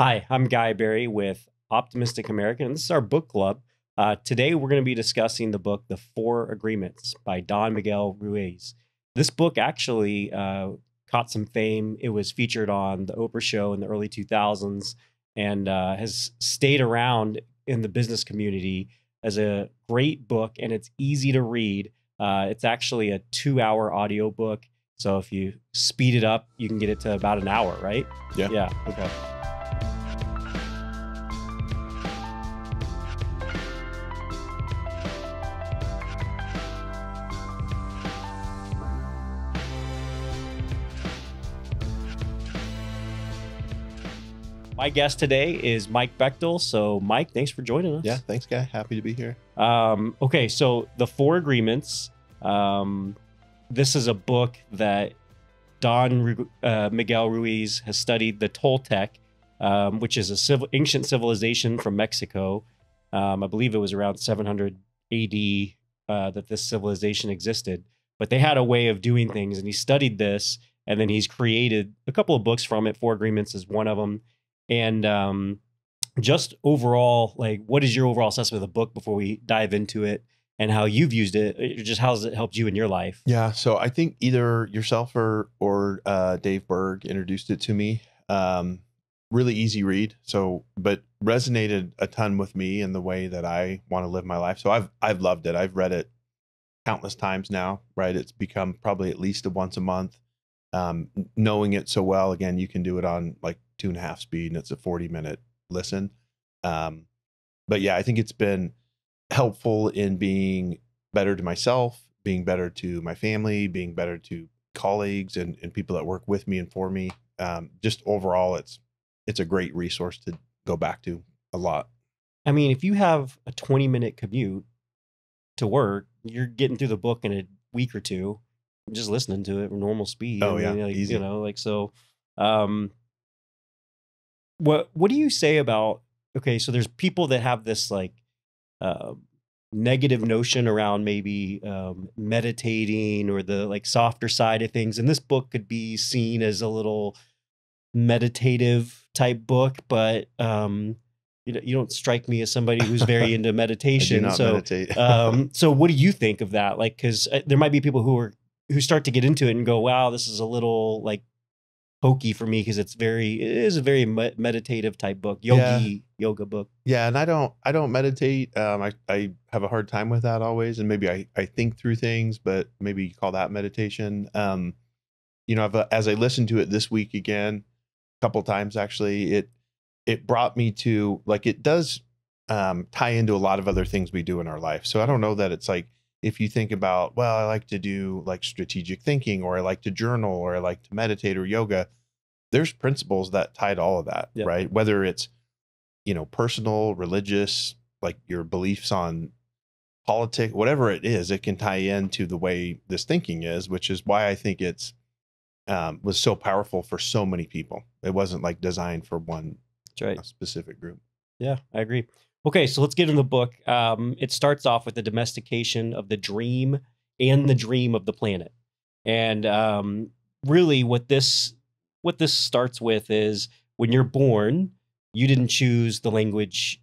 Hi, I'm Guy Berry with Optimistic American, and this is our book club. Uh, today, we're going to be discussing the book The Four Agreements by Don Miguel Ruiz. This book actually uh, caught some fame. It was featured on the Oprah show in the early 2000s and uh, has stayed around in the business community as a great book, and it's easy to read. Uh, it's actually a two hour audio book. So if you speed it up, you can get it to about an hour, right? Yeah. Yeah. Okay. My guest today is Mike Bechtol. So, Mike, thanks for joining us. Yeah, thanks, guy. Happy to be here. Um, okay, so the Four Agreements. Um, this is a book that Don uh, Miguel Ruiz has studied the Toltec, um, which is a civil, ancient civilization from Mexico. Um, I believe it was around 700 AD uh, that this civilization existed. But they had a way of doing things, and he studied this, and then he's created a couple of books from it. Four Agreements is one of them and um, just overall, like, what is your overall assessment of the book before we dive into it and how you've used it? uh, Just how has it helped you in your life? Yeah, so I think either yourself or or uh, Dave Berg introduced it to me. Um, really easy read, so but resonated a ton with me in the way that I want to live my life. So I've I've loved it. I've read it countless times now. Right, it's become probably at least a once a month. Um, knowing it so well, again, you can do it on like two and a half speed, and it's a forty minute listen. Um, but yeah, I think it's been helpful in being better to myself, being better to my family, being better to colleagues and, and people that work with me and for me. Um, just overall, it's it's a great resource to go back to a lot. I mean, if you have a 20 minute commute to work, you're getting through the book in a week or two, just listening to it at normal speed. Oh, I yeah, like, easy. You know, like, so, um, what, what do you say about, okay, so there's people that have this like, uh, negative notion around maybe um, meditating or the like softer side of things and this book could be seen as a little meditative type book but um you know you don't strike me as somebody who's very into meditation so meditate. um so what do you think of that like because there might be people who are who start to get into it and go wow this is a little like hokey for me because it's very it is a very me- meditative type book yogi yoga book yeah, and I don't I don't meditate. Um, I I have a hard time with that always, and maybe I I think through things, but maybe you call that meditation. Um, you know, I've, uh, as I listened to it this week again, a couple times actually, it it brought me to like it does um, tie into a lot of other things we do in our life. So I don't know that it's like if you think about well, I like to do like strategic thinking, or I like to journal, or I like to meditate or yoga. There's principles that tie to all of that, right? Whether it's you know personal, religious, like your beliefs on politics, whatever it is, it can tie into the way this thinking is, which is why I think it's um, was so powerful for so many people. It wasn't like designed for one right specific group. Yeah, I agree. Okay, so let's get in the book. Um, it starts off with the domestication of the dream and the dream of the planet, and um, really, what this what this starts with is when you're born, you didn't choose the language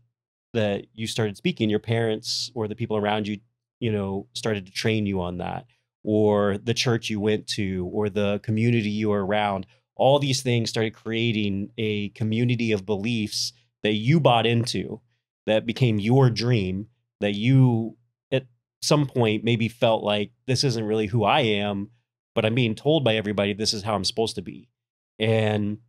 that you started speaking. Your parents or the people around you, you know, started to train you on that, or the church you went to, or the community you were around. All these things started creating a community of beliefs that you bought into that became your dream that you at some point maybe felt like this isn't really who I am, but I'm being told by everybody this is how I'm supposed to be. And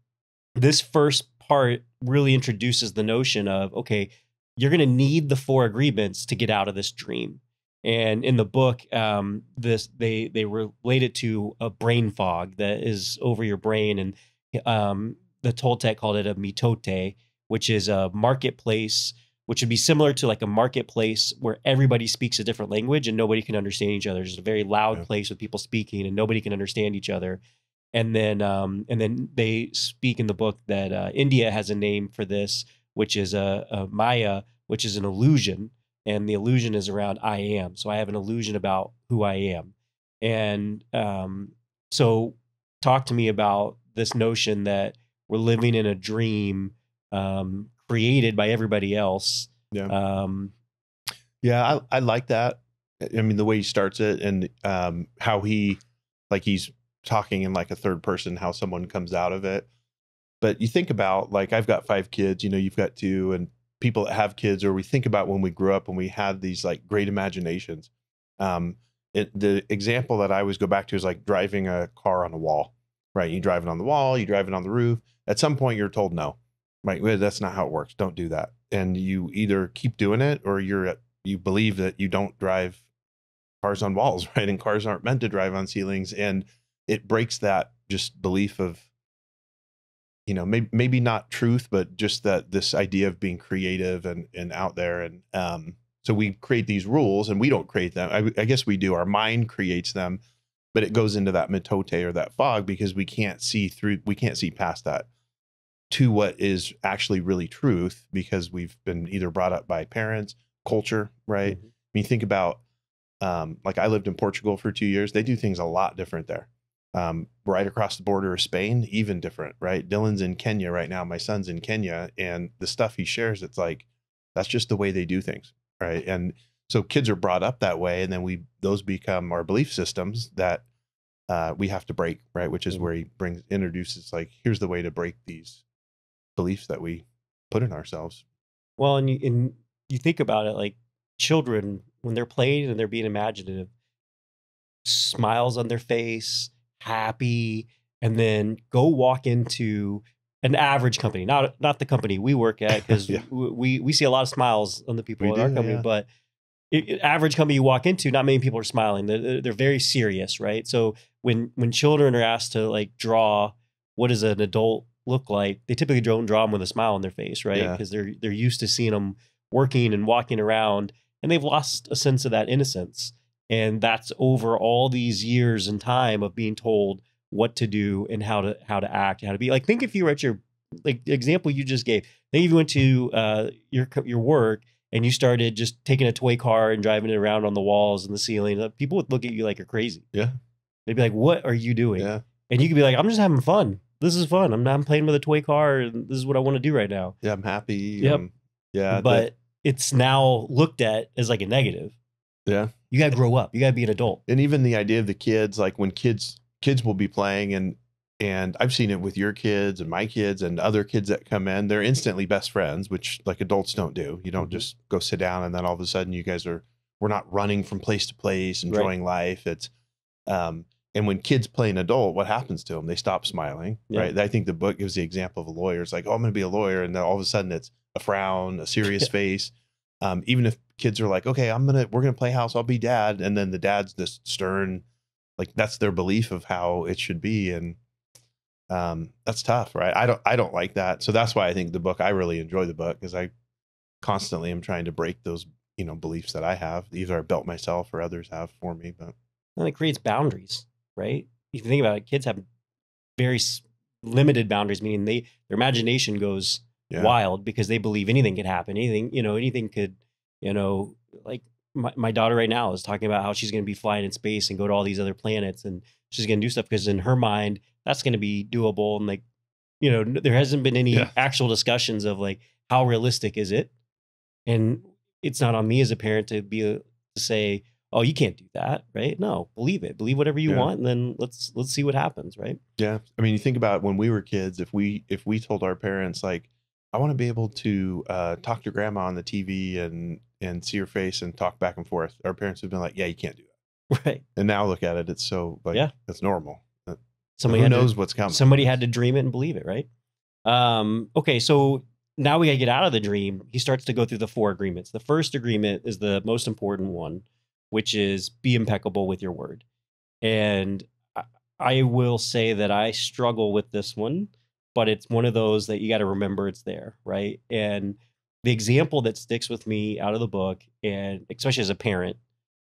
this first part really introduces the notion of okay, you're going to need the four agreements to get out of this dream. And in the book, um, this they they relate it to a brain fog that is over your brain, and um, the Toltec called it a mitote, which is a marketplace, which would be similar to like a marketplace where everybody speaks a different language and nobody can understand each other. It's a very loud Yeah. place with people speaking and nobody can understand each other. And then, um, and then they speak in the book that uh, India has a name for this, which is a, a Maya, which is an illusion, and the illusion is around I am. So I have an illusion about who I am, and um, so talk to me about this notion that we're living in a dream um, created by everybody else. Yeah. Um, Yeah, I, I like that. I mean, the way he starts it and um, how he, like, he's talking in like a third person, how someone comes out of it. But you think about, like, I've got five kids, you know, you've got two, and people that have kids, or we think about when we grew up and we had these like great imaginations. Um, it, the example that I always go back to is like driving a car on a wall, right? You drive it on the wall, you drive it on the roof. At some point, you're told no, right? Well, that's not how it works. Don't do that. And you either keep doing it or you're you believe that you don't drive cars on walls, right? And cars aren't meant to drive on ceilings. And it breaks that just belief of, you know, maybe maybe not truth, but just that this idea of being creative and and out there. And um, so we create these rules, and we don't create them. I, I guess we do. Our mind creates them, but it goes into that mitote or that fog because we can't see through. We can't see past that to what is actually really truth because we've been either brought up by parents culture, right? Mhm. I mean, think about um, like I lived in Portugal for two years. They do things a lot different there. Um, right across the border of Spain, even different, right? Dylan's in Kenya right now. My son's in Kenya, and the stuff he shares, it's like that's just the way they do things, right? And so kids are brought up that way, and then we those become our belief systems that uh, we have to break, right? Which is Mhm. where he brings introduces like here's the way to break these beliefs that we put in ourselves. well, and you, and you think about it, like children when they're playing and they're being imaginative, smiles on their face, happy, and then go walk into an average company, not not the company we work at, because Yeah. we we see a lot of smiles on the people We in our company, yeah. but it, average company you walk into, not many people are smiling. They're, they're- they're very serious, right? So when when children are asked to like draw, what does an adult look like? They typically don't draw them with a smile on their face, right? Yeah. Because they're they're used to seeing them working and walking around, and they've lost a sense of that innocence. And that's over all these years and time of being told what to do and how to how to act, how to be. Like think if you were at your like the example you just gave. Think if you went to uh, your your work and you started just taking a toy car and driving it around on the walls and the ceiling, uh, people would look at you like you're crazy. Yeah. They'd be like, "What are you doing?" Yeah. And you could be like, "I'm just having fun. This is fun. I'm I'm playing with a toy car, and this is what I want to do right now." Yeah, I'm happy. Yep. um, yeah, but it's now looked at as like a negative. yeah, You got to grow up. You got to be an adult. and even the idea of the kids, like when kids kids will be playing, and and I've seen it with your kids and my kids and other kids that come in, they're instantly best friends, which like adults don't do. You don't Mhm. just go sit down and then all of a sudden you guys are we're not running from place to place, enjoying life. It's um and when kids play an adult, what happens to them? They stop smiling, Yeah. right? I think the book gives the example of a lawyer. It's like, oh, I'm going to be a lawyer, and then all of a sudden it's a frown, a serious face. Um, even if kids are like, okay, I'm gonna, we're gonna play house, I'll be dad, and then the dad's this stern, like that's their belief of how it should be, and um, that's tough, right? I don't, I don't like that, so that's why I think the book. I really enjoy the book because I constantly am trying to break those, you know, beliefs that I have, either I built myself or others have for me. But And it creates boundaries, right? If you think about it, kids have very limited boundaries, meaning they their imagination goes yeah, wild because they believe anything could happen. Anything, you know, anything could, you know, like my, my daughter right now is talking about how she's going to be flying in space and go to all these other planets and she's going to do stuff because in her mind that's going to be doable and like, you know, there hasn't been any Yeah. actual discussions of like how realistic is it, and it's not on me as a parent to be a, to say, oh, you can't do that, right? No, believe it, believe whatever you Yeah. want, and then let's let's see what happens, right? Yeah. I mean, you think about when we were kids, if we if we told our parents like, I want to be able to uh, talk to grandma on the TV and and see her face and talk back and forth, our parents would have been like, Yeah, you can't do that. Right. And now look at it, it's so like Yeah. it's normal. Uh, Somebody Who had to- knows what's coming? somebody had to dream it and believe it, right? Um, okay, so now we gotta get out of the dream. He starts to go through the four agreements. The first agreement is the most important one, which is be impeccable with your word. And I, will say that I struggle with this one, but it's one of those that you got to remember it's there, right? And the example that sticks with me out of the book, and especially as a parent,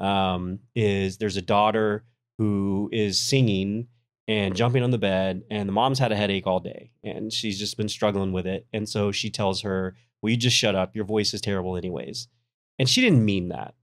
um, is there's a daughter who is singing and jumping on the bed and the mom's had a headache all day and she's just been struggling with it and so she tells her will you just shut up your voice is terrible anyways and she didn't mean that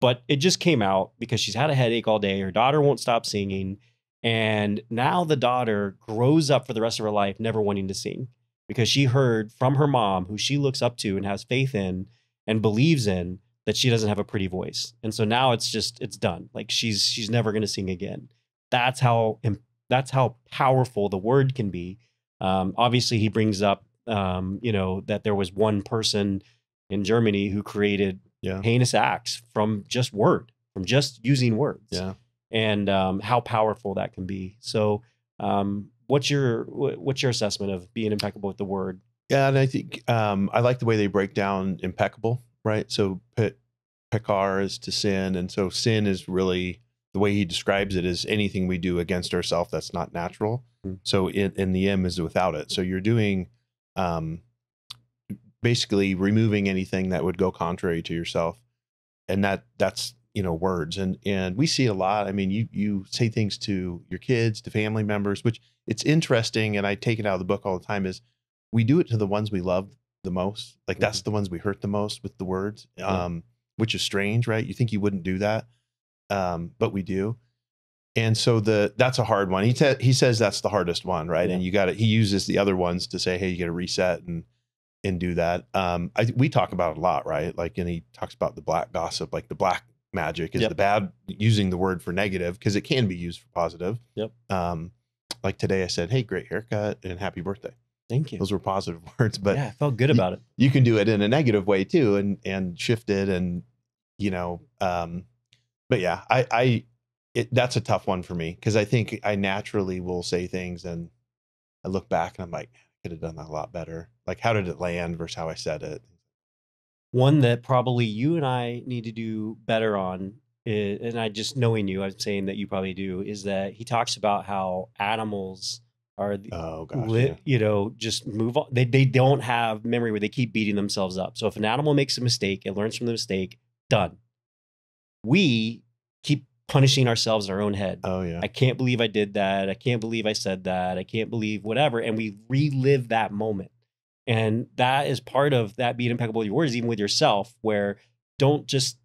but it just came out because she's had a headache all day her daughter won't stop singing and now the daughter grows up for the rest of her life never wanting to sing because she heard from her mom, who she looks up to and has faith in and believes in, that she doesn't have a pretty voice. And so now it's just it's done. Like she's she's never going to sing again. That's how that's how powerful the word can be. Um, obviously, he brings up um, you know that there was one person in Germany who created Yeah. heinous acts from just word, from just using words Yeah. and um, how powerful that can be. So, um, what's your what's your assessment of being impeccable with the word? Yeah, and I think um, I like the way they break down impeccable, right? So pe- pekar is to sin, and so sin is really the way he describes it is anything we do against ourselves that's not natural. Mm. So in, in the M is without it. So you're doing um, basically removing anything that would go contrary to yourself, and that that's you know words and and we see a lot. I mean, you you say things to your kids, to family members, which it's interesting, and I take it out of the book all the time is we do it to the ones we love the most. Like that's the ones we hurt the most with the words, Yeah. um, which is strange, right? You think you wouldn't do that, um, but we do. And so the that's a hard one. He said he says that's the hardest one, right? And you got to He uses the other ones to say, hey, you got to reset and and do that. Um, I, we talk about it a lot, right? Like, and he talks about the black gossip, like the black magic is Yep. the bad using the word for negative because it can be used for positive. Yep. Um, like today, I said, "Hey, great haircut and happy birthday." Thank you. Those were positive words, but yeah, I felt good about it. you can do it in a negative way too, and and shift it, and you know, um, but yeah, I I it, that's a tough one for me because I think I naturally will say things and I look back and I'm like, I could have done that a lot better. Like, how did it land versus how I said it? One that probably you and I need to do better on, i- and I just knowing you, I'm saying that you probably do, is that he talks about how animals are, the, Oh gosh, yeah. you know, just move on. They they don't have memory where they keep beating themselves up. So if an animal makes a mistake, it learns from the mistake. Done. We keep punishing ourselves in our own head. oh yeah, I can't believe I did that. I can't believe I said that. I can't believe whatever. And we relive that moment. And that is part of that being impeccable with your words, even with yourself, where don't just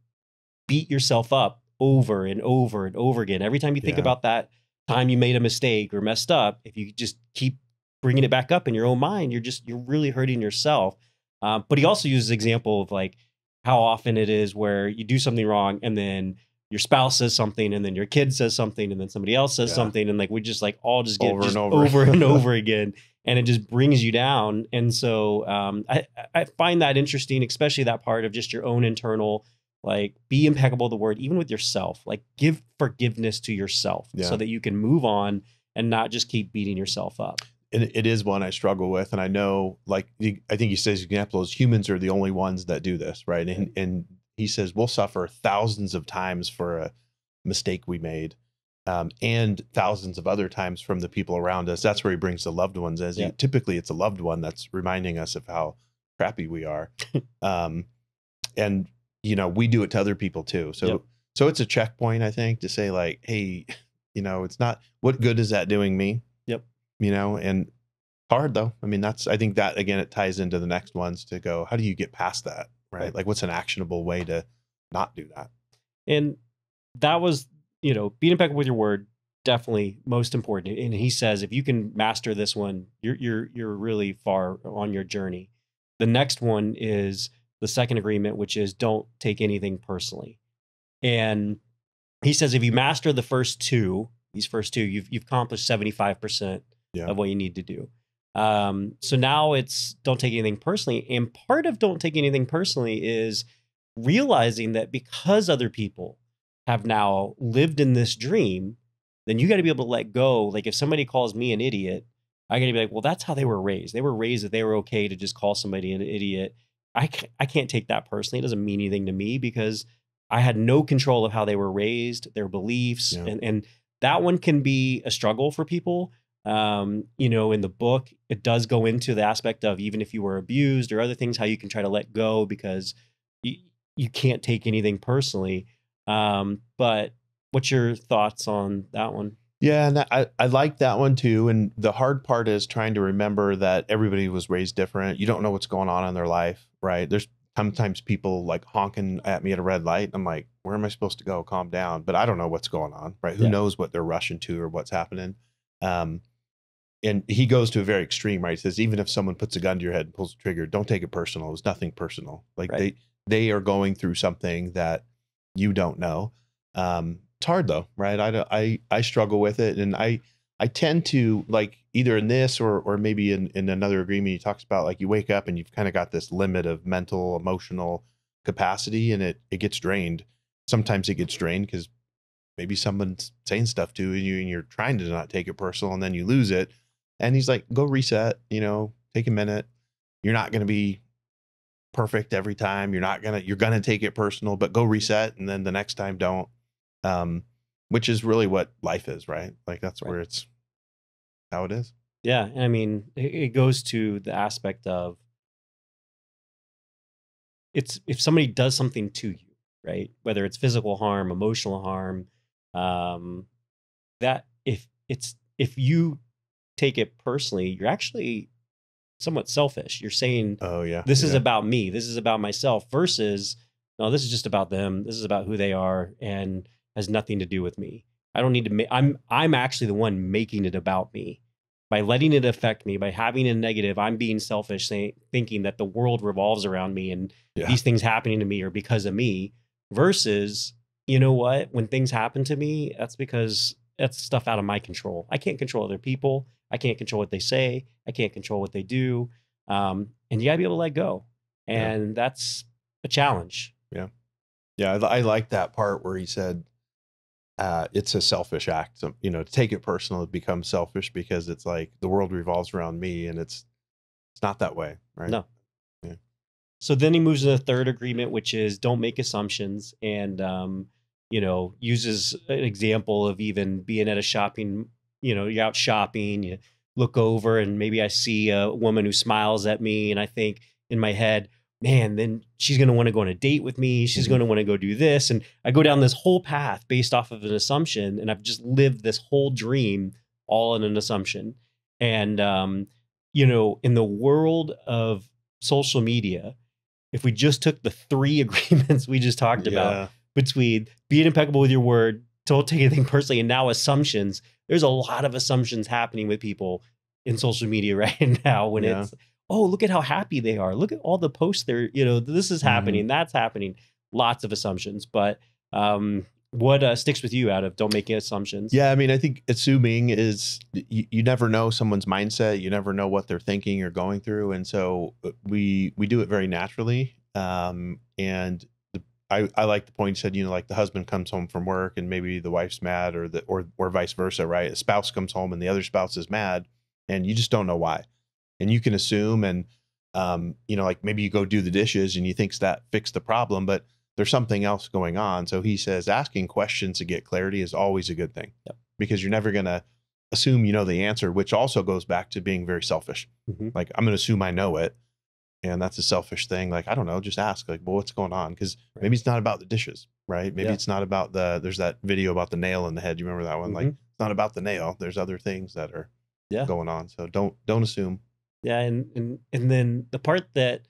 beat yourself up over and over and over again. Every time you think Yeah. about that time you made a mistake or messed up, if you just keep bringing it back up in your own mind, you're just, you're really hurting yourself. Um, but he also uses example of like how often it is where you do something wrong and then your spouse says something and then your kid says something and then somebody else says Yeah. something and like we just like all just get Over just and over. over and over again and it just brings you down and so um, I, I find that interesting especially that part of just your own internal like be impeccable the word even with yourself like give forgiveness to yourself Yeah. so that you can move on and not just keep beating yourself up and it is one I struggle with, and I know, like I think he says, example is humans are the only ones that do this, right? And and he says we'll suffer thousands of times for a mistake we made, um, and thousands of other times from the people around us. That's where he brings the loved ones as. Yeah. typically, it's a loved one that's reminding us of how crappy we are, um, and you know we do it to other people too. So Yep. so it's a checkpoint, I think, to say like, hey, you know, it's not what good is that doing me? Yep. You know, and hard though. I mean, that's I think that again it ties into the next ones to go, how do you get past that? Right? Right. Like what's an actionable way to not do that? and that was you know being impeccable with your word definitely most important and he says if you can master this one you're you're you're really far on your journey the next one is the second agreement which is don't take anything personally and he says if you master the first two these first two you've you've accomplished 75% Yeah. of what you need to do um so now it's don't take anything personally and part of don't take anything personally is realizing that because other people have now lived in this dream, then you got to be able to let go. Like if somebody calls me an idiot, I got to be like, well, that's how they were raised. They were raised that they were okay to just call somebody an idiot. I can't, I can't take that personally. It doesn't mean anything to me because I had no control of how they were raised, their beliefs, Yeah. and and that one can be a struggle for people. Um, you know, in the book, it does go into the aspect of even if you were abused or other things, how you can try to let go because you, you can't take anything personally. Um, but what's your thoughts on that one? Yeah, and I, I like that one too. And the hard part is trying to remember that everybody was raised different. You don't know what's going on in their life, right? There's sometimes people like honking at me at a red light. I'm like, where am I supposed to go? Calm down. But I don't know what's going on, right? Who Yeah. knows what they're rushing to or what's happening? Um, and he goes to a very extreme, right? He says even if someone puts a gun to your head and pulls the trigger, don't take it personal. It's nothing personal. Like Right. they they are going through something that you don't know. Um, it's hard though, right? I I I struggle with it, and I I tend to like either in this or or maybe in in another agreement he talks about like you wake up and you've kind of got this limit of mental emotional capacity, and it it gets drained. Sometimes it gets drained because maybe someone's saying stuff to you and you're trying to not take it personal and then you lose it and he's like go reset you know take a minute. You're not going to be perfect every time. You're not going to you're going to take it personal but go reset and then the next time don't. Um which is really what life is right? Like that's Right. where it's how it is. Yeah, I mean, it, it goes to the aspect of it's if somebody does something to you, right? Whether it's physical harm, emotional harm, um, that if it's if you take it personally, you're actually somewhat selfish. You're saying oh yeah this is about me, this is about myself, versus no, this is just about them. This is about who they are and has nothing to do with me. I don't need to. Ma- I'm I'm actually the one making it about me by letting it affect me by having a negative. I'm being selfish, saying thinking that the world revolves around me and Yeah. these things happening to me are because of me. Versus, you know what? When things happen to me, that's because that's stuff out of my control. I can't control other people. I can't control what they say. I can't control what they do. Um, and you gotta be able to let go. Yeah. And that's a challenge. Yeah, I, I like that part where he said uh, it's a selfish act. You know, to take it personal, it becomes selfish because it's like the world revolves around me, and it's it's not that way, right? No. Yeah. So then he moves to the third agreement, which is don't make assumptions, and um, you know uses an example of even being at a shopping. You know, you're out shopping, you look over, and maybe I see a woman who smiles at me, and I think in my head, man, then she's going to want to go on a date with me. She's Mhm. going to want to go do this, and I go down this whole path based off of an assumption, and I've just lived this whole dream all in an assumption. And um, you know, in the world of social media, if we just took the three agreements we just talked about Yeah. Between being impeccable with your word, don't take anything personally, and now assumptions, there's a lot of assumptions happening with people in social media right now when Yeah. it's, oh, look at how happy they are. Look at all the posts they're, you know, this is happening, that's happening. Lots of assumptions. But um, what uh, sticks with you out of don't make assumptions? Yeah, I mean, I think assuming is you, you never know someone's mindset. You never know what they're thinking or going through, and so uh, we we do it very naturally. Um, and I I like the point you said. You know, like the husband comes home from work and maybe the wife's mad, or the or or vice versa, right? A spouse comes home and the other spouse is mad, and you just don't know why, and you can assume and um, you know, like maybe you go do the dishes and you think that fixed the problem, but there's something else going on. So he says asking questions to get clarity is always a good thing Yep. because you're never going to assume you know the answer, which also goes back to being very selfish. Mhm. Like, I'm going to assume I know it. And that's a selfish thing. Like, I don't know, just ask, like, well, what's going on? Because Right. maybe it's not about the dishes, right? Maybe Yeah. it's not about the, there's that video about the nail in the head. You remember that one? Like, Mhm. it's not about the nail. There's other things that are Yeah. going on. So don't, don't assume. Yeah, and and and then the part that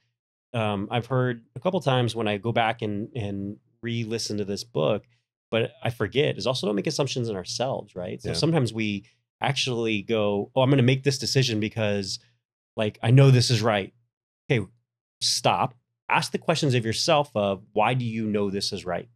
um, I've heard a couple times when I go back and and re-listen to this book, but I forget is also don't make assumptions in ourselves, right? So Yeah. sometimes we actually go, "Oh, I'm going to make this decision because, like, I know this is right." Okay, stop. Ask the questions of yourself of why do you know this is right?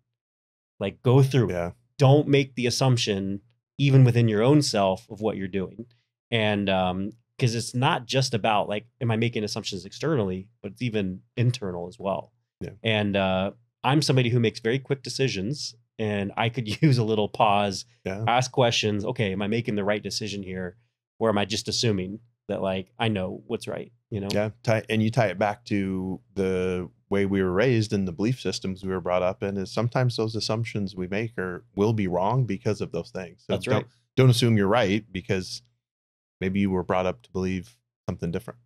Like, go through it Yeah. don't make the assumption even within your own self of what you're doing and um because it's not just about like am i making assumptions externally but it's even internal as well Yeah. and uh i'm somebody who makes very quick decisions and i could use a little pause Yeah. ask questions okay am i making the right decision here or am i just assuming that like i know what's right you know Yeah, tie, and you tie it back to the way we were raised and the belief systems we were brought up in. Is sometimes those assumptions we make are will be wrong because of those things. So That's don't, right. Don't assume you're right because maybe you were brought up to believe something different.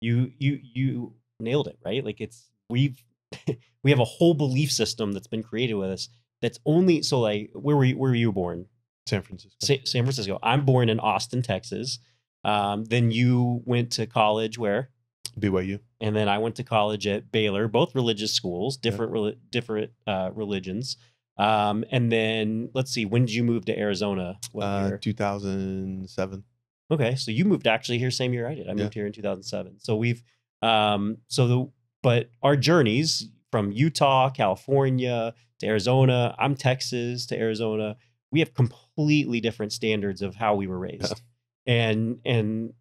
you you you nailed it right like it's we've we have a whole belief system that's been created with us that's only so like where were you, where were you born San Francisco. Sa- san francisco i'm born in austin texas um, then you went to college where BYU. and then i went to college at baylor both religious schools Yeah. different different uh, religions um, and then let's see when did you move to arizona Uh, 2007. Okay, so you moved actually here same year I did. I Yeah. moved here in 2007. So we've um so the but our journeys from Utah, California to Arizona, I'm Texas to Arizona, we have completely different standards of how we were raised. And and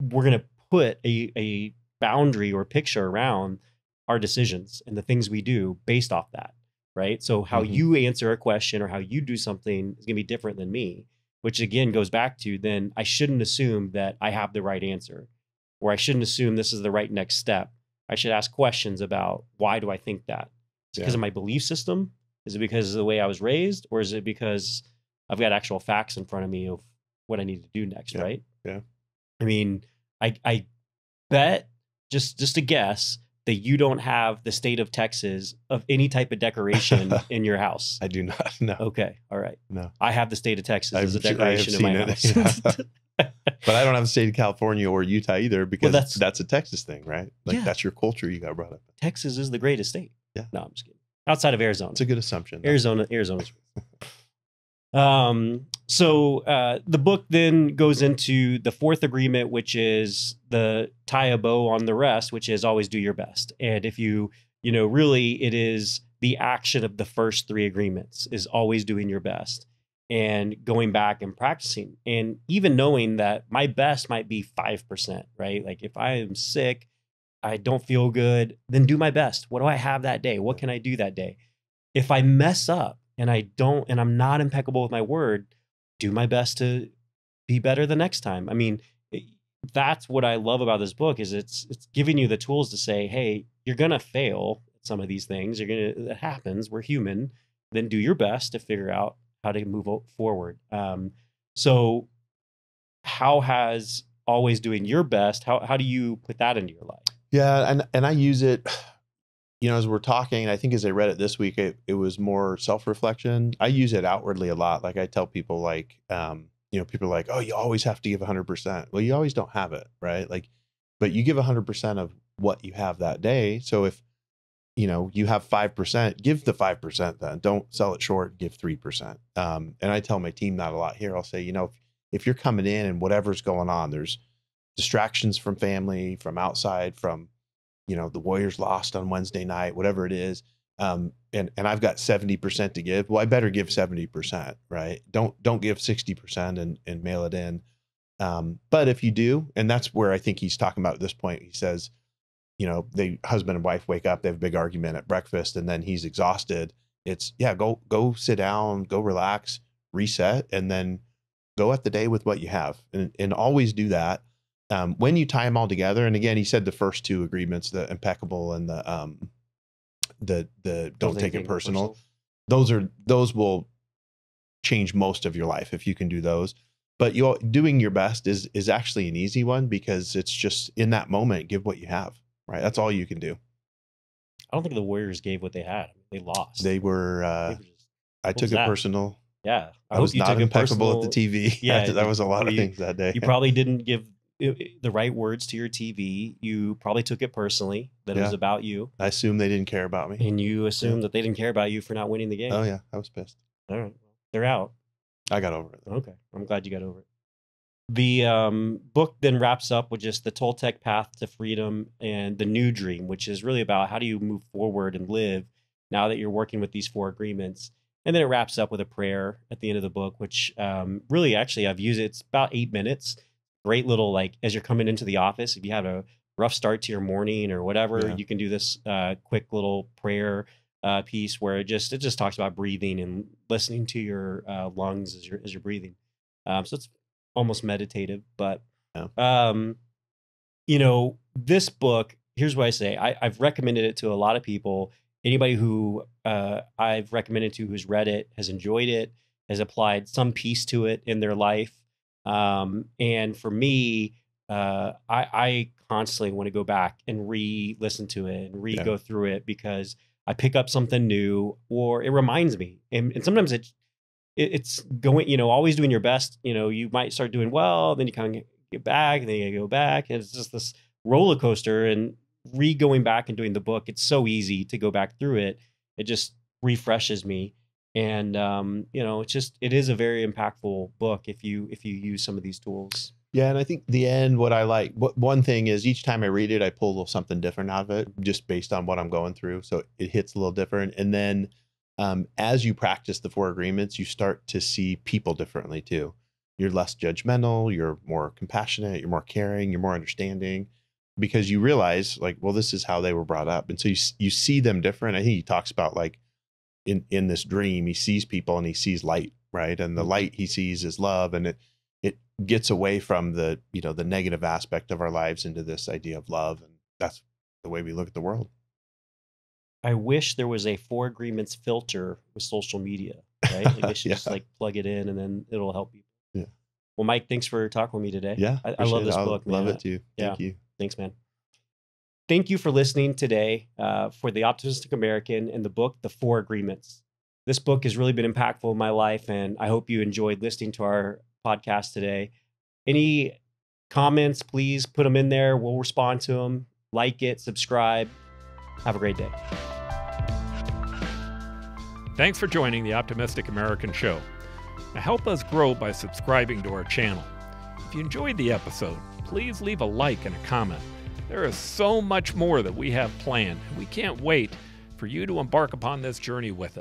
we're going to put a a boundary or picture around our decisions and the things we do based off that, right? So how Mhm. you answer a question or how you do something is going to be different than me which again goes back to then I shouldn't assume that I have the right answer or I shouldn't assume this is the right next step. I should ask questions about why do I think that? Is it because of my belief system? Is it because of the way I was raised? Or is it because I've got actual facts in front of me of what I need to do next, Yeah. right? Yeah. I mean, I I bet just just a guess that you don't have the state of Texas of any type of decoration in your house. I do not know. Okay. All right. No. I have the state of Texas I've as a se- I have decoration in my it, house. But I don't have the state of California or Utah either because that's- that's, a Texas thing, right? Like Yeah. that's your culture you got brought up. Texas is the greatest state. Yeah. No, I'm just kidding. Outside of Arizona. It's a good assumption. Arizona, Arizona's. Um. So uh, the book then goes into the fourth agreement, which is the tie a bow on the rest, which is always do your best. And if you, you know, really, it is the action of the first three agreements is always doing your best and going back and practicing, and even knowing that my best might be five percent, right? Like if I am sick. I don't feel good, then do my best. What do I have that day? What can I do that day? if I mess up and I don't and I'm not impeccable with my word, do my best to be better the next time. I mean, that's what I love about this book is it's it's giving you the tools to say, "Hey, you're going to fail at some of these things. You're to it happens. We're human. Then do your best to figure out how to move forward." Um so how has always doing your best how how do you put that into your life? Yeah, and and I use it. You know, as we're talking, I think as I read it this week, it, it was more self reflection. I use it outwardly a lot. Like I tell people, like, um, you know, people are like, "Oh, you always have to give hundred percent." Well, you always don't have it, right? Like, but you give hundred percent of what you have that day. So if you know you have five percent, give the five percent. Then don't sell it short. Give three percent. Um, and I tell my team that a lot here. I'll say, you know, if, if you're coming in and whatever's going on, there's distractions from family, from outside, from you know the Warriors lost on Wednesday night, whatever it is, um, and and I've got seventy percent to give. Well, I better give seventy percent, right? Don't don't give sixty percent and and mail it in. Um, but if you do, and that's where I think he's talking about at this point, he says, you know, they husband and wife wake up, they have a big argument at breakfast, and then he's exhausted. It's yeah, go go sit down, go relax, reset, and then go at the day with what you have, and and always do that um, when you tie them all together, and again, he said the first two agreements, the impeccable and the um, the the don't, take it anything personal, those are those will change most of your life if you can do those. But you doing your best is is actually an easy one because it's just in that moment, give what you have, right? That's all you can do. I don't think the Warriors gave what they had. They lost. They were. They Uh, were just- I took it that? personal. yeah. I, hope was not impeccable at the. TV. Yeah, that was a lot of you- things that day. You probably didn't give the right words to your TV. You probably took it personally that it was about you, I assume they didn't care about me. and you assumed that they didn't care about you for not winning the game. Oh yeah, I was pissed. All right, they're out. I got over it. though. Okay, I'm glad you got over it. The um, book then wraps up with just the Toltec path to freedom and the new dream, which is really about how do you move forward and live now that you're working with these four agreements. And then it wraps up with a prayer at the end of the book, which um, really actually I've used it. It's about eight minutes. Great little like as you're coming into the office, if you have a rough start to your morning or whatever, Yeah. you can do this uh, quick little prayer uh, piece where it just it just talks about breathing and listening to your uh, lungs as you're as you're breathing. Um, so it's almost meditative, but Yeah. um, you know, this book. Here's what I say: I, I've recommended it to a lot of people. Anybody who uh, I've recommended to who's read it has enjoyed it, has applied some piece to it in their life. Um, and for me, uh, I, I constantly want to go back and re-listen to it and re-go through it because I pick up something new or it reminds me. And, and sometimes it, it it's going, you know, always doing your best. You know, you might start doing well, then you kind of get back, and then you go back, and it's just this roller coaster. And re going back and doing the book, it's so easy to go back through it. It just refreshes me, and um, you know, it's just it is a very impactful book if you if you use some of these tools. Yeah, and I think the end, what I like, what one thing is each time I read it, I pull a little something different out of it, just based on what I'm going through. So it hits a little different. And then um, as you practice the four agreements, you start to see people differently too. You're less judgmental, you're more compassionate, you're more caring, you're more understanding because you realize like, well, this is how they were brought up. And so you, you see them different. I think he talks about like in, in this dream, he sees people and he sees light, right? And the Mhm. light he sees is love. And it, it gets away from the, you know, the negative aspect of our lives into this idea of love. And that's the way we look at the world. I wish there was a four agreements filter with social media, right? Like they should just like plug it in and then it'll help people. Yeah. Well, Mike, thanks for talking with me today. Yeah. I, I love this it. book. Love man. it too. Yeah. Thank you. Thanks, man. Thank you for listening today uh, for The Optimistic American and the book, The Four Agreements. This book has really been impactful in my life, and I hope you enjoyed listening to our podcast today. Any comments, please put them in there. We'll respond to them. Like it, subscribe. Have a great day. Thanks for joining the Optimistic American Show. Now help us grow by subscribing to our channel. If you enjoyed the episode, please leave a like and a comment. There is so much more that we have planned, we can't wait for you to embark upon this journey with us.